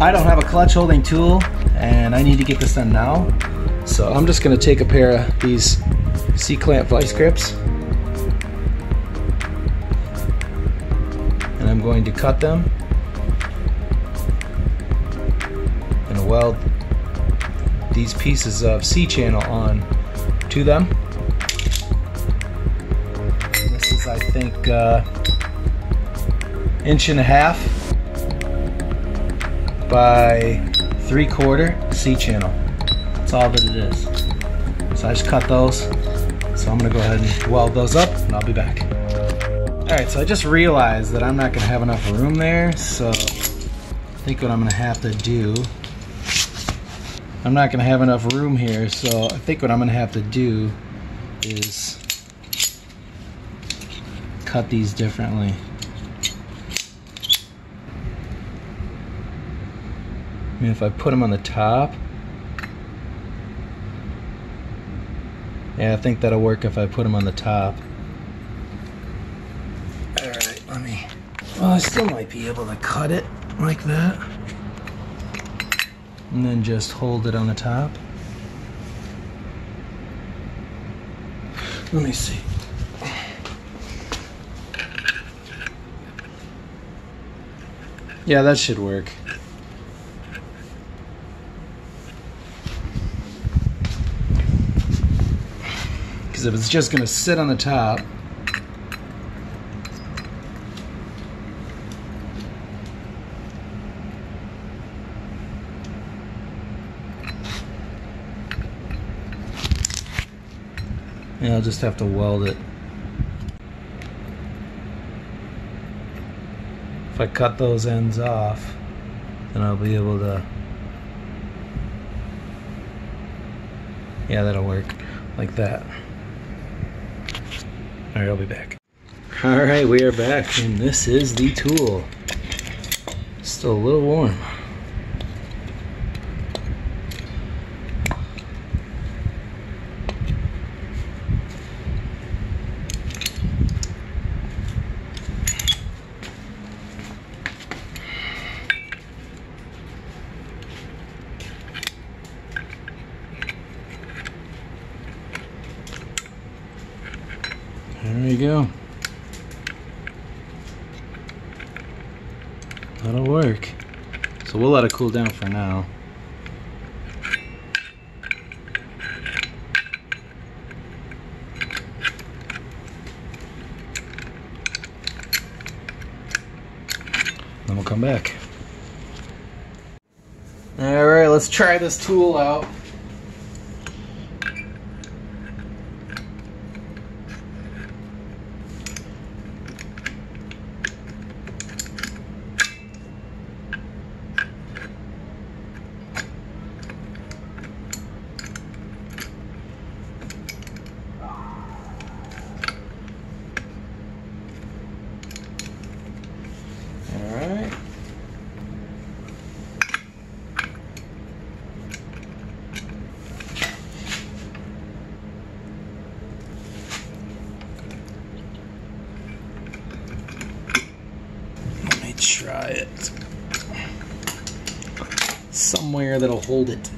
I don't have a clutch holding tool and I need to get this done now. So I'm just gonna take a pair of these C-clamp vice grips and I'm going to cut them and weld these pieces of C-channel on to them. Is I think uh, inch and a half by three quarter C channel. That's all that it is. So I just cut those. So I'm gonna go ahead and weld those up and I'll be back. All right, so I just realized that I'm not gonna have enough room there. So I think what I'm gonna have to do, I'm not gonna have enough room here. So I think what I'm gonna have to do is cut these differently. I mean, if I put them on the top, yeah, I think that'll work if I put them on the top. All right, let me, well, I still might be able to cut it like that. And then just hold it on the top. Let me see. Yeah, that should work. Because if it's just going to sit on the top, yeah, I'll just have to weld it. If I cut those ends off, then I'll be able to yeah that'll work like that all right, I'll be back. All right, we are back, and this is the tool. Still a little warm. There you go. That'll work. So we'll let it cool down for now. Then we'll come back. Alright, let's try this tool out. Alright. Let me try it. Somewhere that'll hold it.